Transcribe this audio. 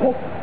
Oh.